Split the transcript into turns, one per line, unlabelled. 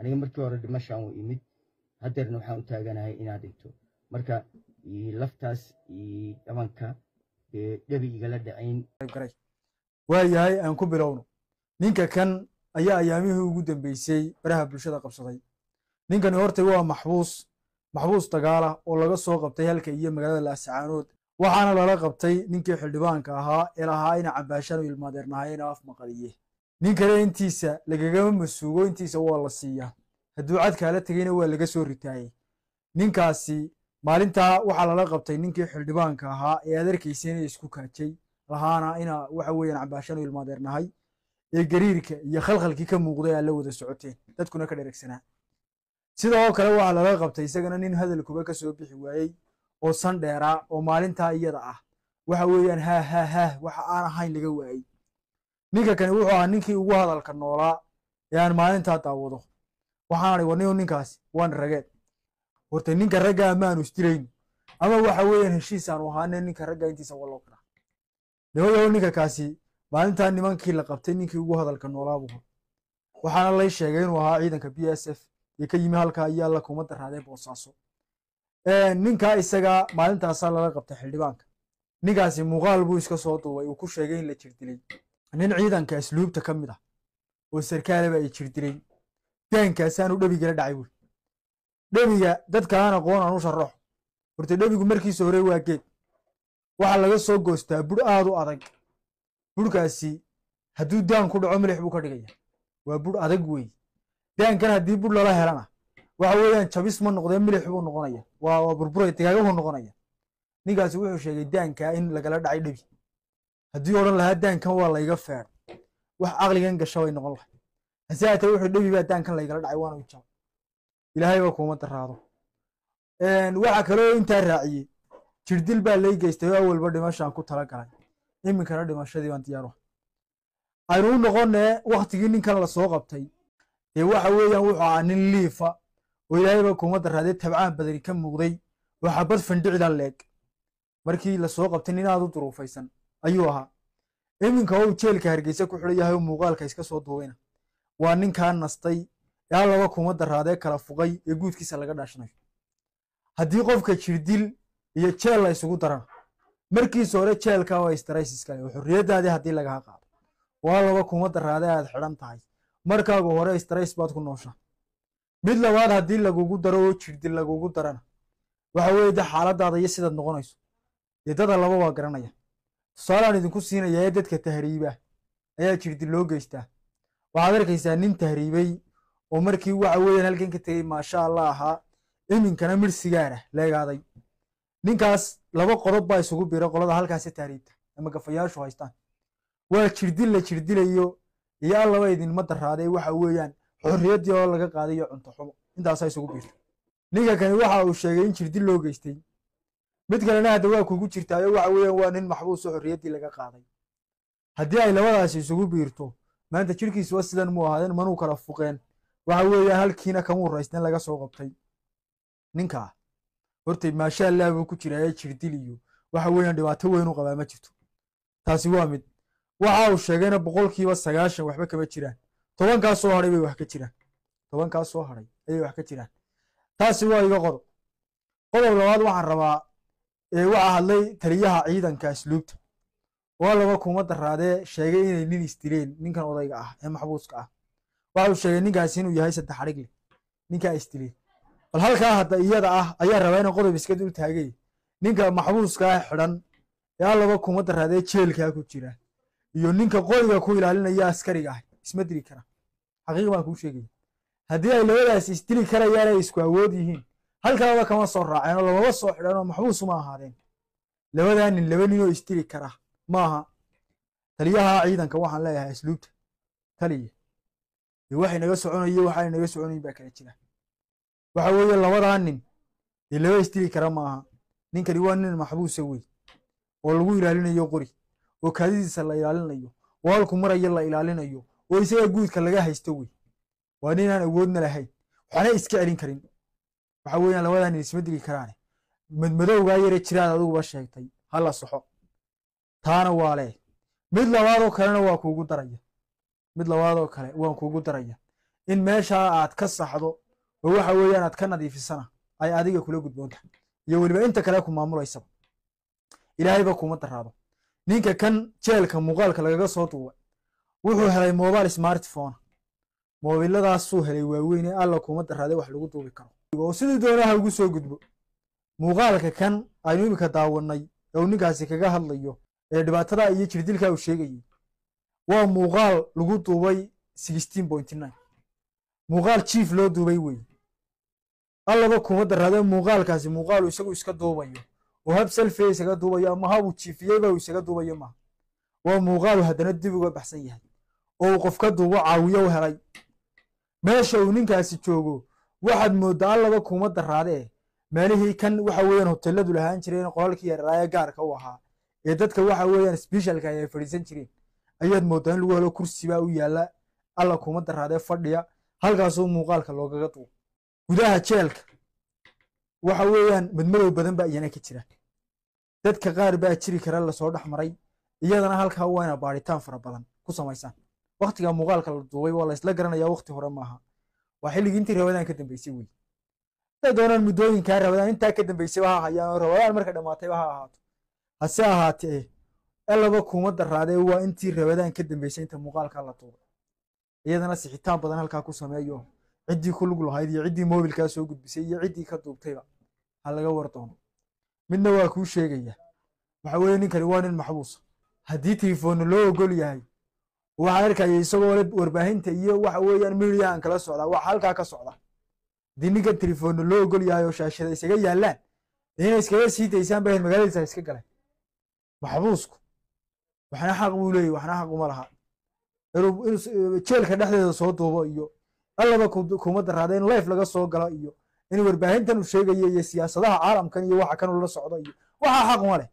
aniga markii hore dhimashaan u imid haddeerna waxaan u taaganahay inaad dhigto. Marka laftaas dhabanka dhabi igala dhacayn.
Waayahay aan ku bilowno. Ninka kan ayaa ayaamihii ugu dambeysay baraha bulshada qabsaday. Ninkani hortay waa maxbuus maxbuus dagaala oo laga soo qabtay halka iyo magaalada laascaanood waxaana lala qabtay ninkii xildhibaanka ahaa ee lahaa ina cambaashaan u ilmaadeernahayen af maqaliye nin kale intiisa lagagama masuugo intiisa waa la siiyaa hadduu cadkaala tegeyna waa laga soo ritaayey ninkaasi maalintaa waxaa lala qabtay ninkii xildhibaanka ahaa ee aad arkaysa inay isku kaajay lahaana ina waxa weeyaan cambaashaan u ilmaadeernahay ee gariirka iyo khalkhalkii ka muuqday aad la wada socoteen. Dadkuna ka dheregsanaa. Sidoo kale waxaa lala qabtay isagana nin hadalkuba ka soo bixi waayey oo san dheeraa oo maalintaa iyada ah. Waxa weeyaan haa haa haah waxa aan ahayn laga waayey ninka kani wuxuu ahaa ninkii ugu hadalka noolaa ee maalintaa daawado waxaan adhi warniyo ninkaasi waan rageed horta ninka raggaa maanu isdilayno ama waxa weeyaan heshiisaanu ahaane ninka ragga intiisa waa loo qiraa nimayaho ninka kaasi maalintaa nimankii la qabtay ninkii ugu hadalka noolaabu waxaana lay sheegay inuu ahaa ciidanka b s f iyo ka yimi halkaa iyo alla kuma daraadee boosaaso. Ninkaa isaga maalintaasaa lala qabtay xildhibaanka. Ninkaasi muuqaal buu iska soo duubay. Uu ku sheegay in la jirdilay nin ciidanka asluubta ka mid ah oo sarkaalaba ay jirdileen daankaasaanu dhebigala dhacay buuri dhebiga dadkaan aqoon aan u sharaxo horta dhebigu markiisa hore waa geed. Waxaa laga soo goostaa bur aad u adag. Burkaasi hadduu daan ku dhaco milix buu ka dhigaya. Waa bur adag weey. Daankan haddii bur lala helana waxa weeyaan jabis ma noqdee milix buu noqonaya. Waa burburay digaaga noqonaya. Ninkaasi wuxuu sheegay daankaa in lagala dhacay dhebi haddii odhan lahaa daankan waa layga feer wax caqligan gasha bay noqon lahay hase haatee wuxuu baa daankan laygala dhacay waana u ilaahayba kuma daraado waxa kaloo intaa raaciyey jirdil baa lay geystay oo awalba dhimashaan ku tala iminkana dhimashadii baan diyaaru aynu u noqonee waktigii ninkan la soo qabtay. Dee waxa weeyaan wuxuu ahaa nin liifa oo ilaahayba kuma daraadee tabcaan badani ka muuqday oo xabad fandhicda leeg. Markii la soo qabtay nin aad u duruufaysan ayuu ahaa. Iminka ou jeelka hargeysa ku xidhan yahay muuqaalka iska soo duubayna waa ninkaa nastay ee allaba kuma daraadee kala fuqay ee guudkiisa laga dhaashanayo haddii qofka jirdil iyo jeel la isugu darana markiisa hore jeelka waa straysiskale oo xorriyaddaadii haddii lagaha qaado. Oo allaba kuma daraadee aad xidhan tahay. Markaagu hore strays baad ku nooshaa mid labaad haddii lagugu daro oo jirdil lagugu darana. Waxa weeye de xaaladaada iyo sidaad noqonayso dee dada laba waa garanaya tusaalaan idinku siinayaa ee dadka tahriiba ayaa jirdil loo geystaa waxaad arkaysaa nin tahriibay oo markii waxa weeyaan halkan ka tegey maasha allah ahaa iminkana midh sigaar ah leegaaday ninkaas laba qodob baa isugu bira qolada halkaasi tahriibta ama gafayaashu haystaan. Waa jirdil la jirdilayo iyo allaba idinma daraadee waxa weeyaan xorriyaddii oo laga qaadayo cunto xumo. Intaasaa isugu biirta ninka kani waxa uu sheegay in jirdil loo geystay mid kalena hadda waa kugu jirtaayo waxa weeyaan waa nin maxbuus oo xorriyaddii laga qaaday. Haddii ay labadaasi isugu biirto maanta jirkiisuwa sidan mu ahaadeen manuu kala fuqeen. Waxa weeyaan halkiina kamuu raysteen laga soo qabtay. Ninkaa hortay maasha buu ku jiraaye jirdil iyo waxa weeyaan dhibaato weyn qabaa ma jirto. Taasi waa mid. Waxa uu sheegayna boqolkiiba sagaashan waxba kama jiraan. Tobankaa soo hadhay bay wax ka jiraan. Tobankaa soo ayay wax ka jiraan. Taasi waa iga qodob qodob labaad waxaan rabaa waxaa hadlay taliyaha ciidanka asluubta. Oo laba kuma daraadee sheegay inay nin isdileen ninkan odayga ah ee maxbuuska ah. Waxa uu sheegay ninkaasi inuu yahay saddex leh ninkaa isdileen bal halkaa hadda iyada ah ayaa rabaa inaan qodob iska dul taagay. Ninka maxbuuska ah xidhan ee allaba kuma daraadee jeelkaa ku jira. Iyo ninka qoriga ku ilaalinaya askariga ah isma dili kara. Xaqiiq baan kuu sheegaya haddii ay labadaas isdili karayaan ay isku awood yihiin halkaaba kama soo raaceen oo lamaba soo xidhan oo maxbuus uma ahaadeen? Labadaa nin laba ninoo isdili kara. Maaha. Taliyaha ciidanka waxaan leeyahay asluubta. Taliya dee waxay naga soconaye waxaay naga soconayin baa kala jira. Waxa weeye labadaa nin dee laba isdili kara maaha. Ninkani waa nin maxbuusa wey oo lagu ilaalinayo qori oo kaadidiisa la ilaalinayo oo halku maraya la ilaalinayo oo isaga guudka laga haysto wey waa ninaan awoodna lahayn. Waxaana iska celin karin waxa weeyaan labadaa nin isma dili karaane madmadowgaa yare jiraad adiguba sheegtay. Hala soxo. Taana waa leh. Mid labaadoo kalena waa kuugu daraya. Mid labaadoo kale waan kuugu daraya. In meeshaa aad ka saxdo oo waxa weeyaan aad ka nadiifisana ay adiga kula gudboon tahay iyo weliba inta kale ku maamulaysaba ilaahayba kuma daraado ninka kan jeelka muuqaalka lagaga soo duubay wuxuu helay mobile smartphone. Moobiladaasuu helay waaweyn ee alla kuma daraaday wax lagu duubi karo oo sidii doonaha ugu soo gudbo. Muuqaalka kan aynu imika daawanay ee uu ninkaasi kaga hadlayo ee dhibaatada iyo jirdilka uu sheegayay. Waa muuqaal lagu duubay muuqaal jiif loo duubay wey. Allaba kuma daraade muuqaalkaasi muuqaalu isagu iska duubayo. Oo hab selfie isaga duubayo ama habuu jiifiyeyba uu isaga duubayo maaha waa muuqaalu haddana dib uga baxsan yahay. Oo uu qof ka duubo caawiyo u helay. Meesha uu ninkaasi joogo waxaad mooddaa allaba kuma daraadee meelihii kan waxa weeyaan hoteladu lahaan jireen qolalkii yaraaye gaarka u ahaa. Ee dadka waxa weeyaan sbeshalka ay fadhiisan jireen. Ayaad mooddaa in lagu helo kursibaa u yaalla. Alla kuma daraadee fadhiya halkaasuu muuqaalka loogaga duubo gudaha jeelka waxa weeyaan madmadow badan baa iyana ka jira. Dadka qaar baa jiri kara la soo dhex maray. Iyadana halkaa waa baadhitaan fara badan ku samaysaan. Waktiga muuqaalka la duubay waa la isla garanayaa wakti hore maaha waa xilligii intii rabadaan ka dambeysay wey haday doonaan muddooyinkaa rabadaan intaa ka dambeysayba ha hayaan oo rabadaan marka dhammaatayba ha ahaato. Hase ahaatee allaba kuma daraadee waa intii rabadaan ka dambeysay inta muuqaalka la duubay iyadana sixitaan badan halkaa ku sameeyo ciddii ku lug lahayd iyo ciddii moobilkaa soo gudbisay iyo ciddii ka duubtayba ha laga war doono. Midna waa kuu sheegaya waxa weeye ninkani waa nin maxbuusa haddii telefoonna loo ogol yahay waxaan arkaya isagoo warbaahinta iyo waxa weeyaan midiyahan kala socdaa wax halkaa ka socda. Haddii ninkan telefoonna loo ogol yahay oo shaashada isaga yaallaan inay iskaga sii daysaan bahayd magaaladiisa iska galeen. Maxbuusku waxna xaq buu leeyahy waxna xaq uma laha. Inuu jeelka dhexdeeda soo duubo iyo allaba kuma daraada in life laga soo galo iyo in warbaahintan uu sheegayo iyo siyaasadaha caalamkan iyo waxa kan ula socdo iyo waxaa xaq uma leh